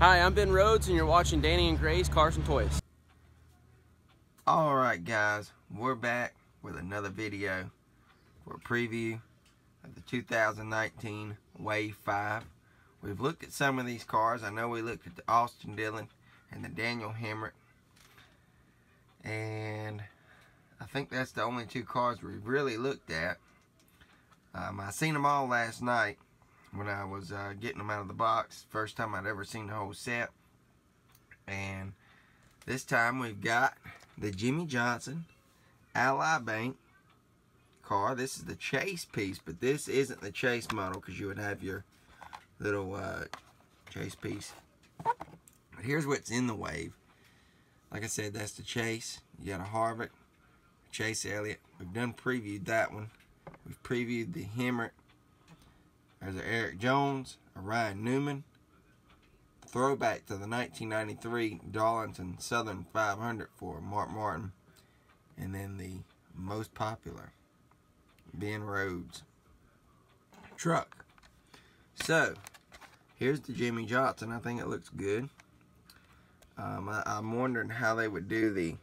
Hi, I'm Ben Rhodes, and you're watching Danny and Gray's Cars and Toys. Alright guys, we're back with another video for a preview of the 2019 Wave 5. We've looked at some of these cars. I know we looked at the Austin Dillon and the Daniel Hemric. And I think that's the only two cars we've really looked at. Um, I seen them all last night when I was uh, getting them out of the box. First time I'd ever seen the whole set. And this time we've got the Jimmie Johnson Ally Bank car. This is the chase piece, but this isn't the chase model because you would have your little uh, chase piece. But here's what's in the wave. Like I said, that's the chase. You got a Harvick, Chase Elliott. We've done previewed that one. We've previewed the Hemric, there's an Erik Jones, a Ryan Newman, throwback to the 1993 Darlington Southern 500 for Mark Martin, and then the most popular Ben Rhodes truck. So, here's the Jimmie Johnson. I think it looks good. Um, I, am wondering how they would do the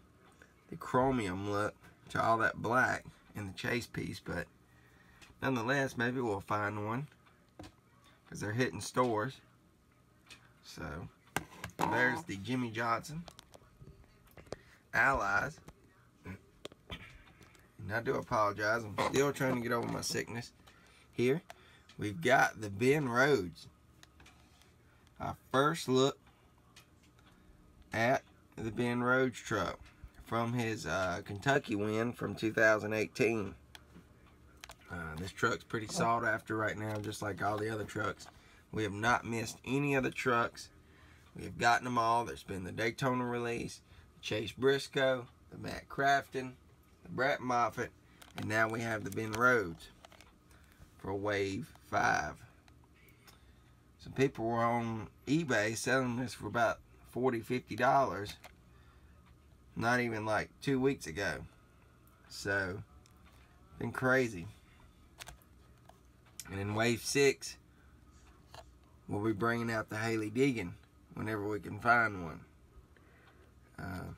the chromium look to all that black in the chase piece, but nonetheless, maybe we'll find one because they're hitting stores. So there's the Jimmie Johnson Allies. And I do apologize. I'm still trying to get over my sickness. Here we've got the Ben Rhodes. Our first look at the Ben Rhodes truck from his uh, Kentucky win from 2018. This truck's pretty sought after right now, just like all the other trucks. We have not missed any of the trucks. We have gotten them all. There's been the Daytona release, the Chase Briscoe, the Matt Crafton, the Brett Moffitt, and now we have the Ben Rhodes for Wave 5. Some people were on eBay selling this for about 40 $50 not even like two weeks ago. So, been crazy. And in wave six, we'll be bringing out the Hailie Deegan whenever we can find one. Uh,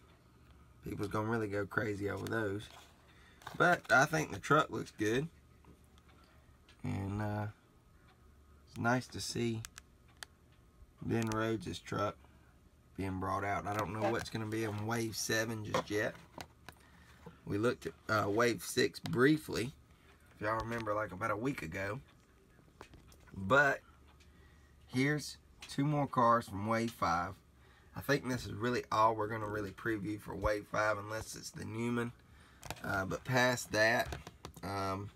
people's gonna really go crazy over those. But I think the truck looks good. And uh, it's nice to see Ben Rhodes' truck being brought out. I don't know what's going to be in Wave 7 just yet. We looked at uh, Wave 6 briefly, if y'all remember, like about a week ago. But here's two more cars from Wave 5. I think this is really all we're going to really preview for Wave 5 unless it's the Newman. Uh, but past that, um,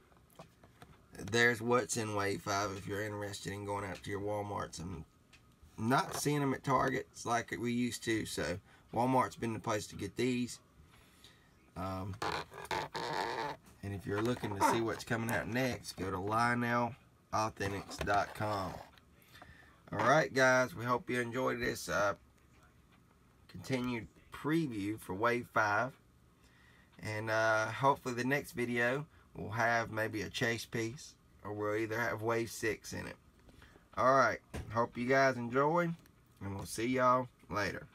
there's what's in Wave 5 if you're interested in going out to your Walmarts. I'm not seeing them at Targets like we used to, so Walmart's been the place to get these. Um, and if you're looking to see what's coming out next, go to Lionel authentics.com. Alright guys, we hope you enjoyed this uh, continued preview for Wave 5. And uh, hopefully the next video will have maybe a chase piece or we'll either have Wave 6 in it. Alright, hope you guys enjoyed and we'll see y'all later.